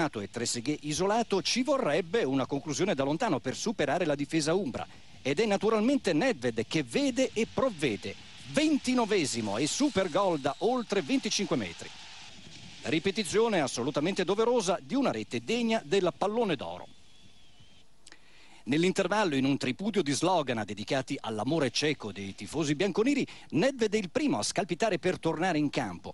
e Trezeguet isolato ci vorrebbe una conclusione da lontano per superare la difesa umbra. Ed è naturalmente Nedved che vede e provvede. 29esimo e super gol da oltre 25 metri. Ripetizione assolutamente doverosa di una rete degna del pallone d'oro. Nell'intervallo, in un tripudio di slogan dedicati all'amore cieco dei tifosi bianconeri, Nedved è il primo a scalpitare per tornare in campo.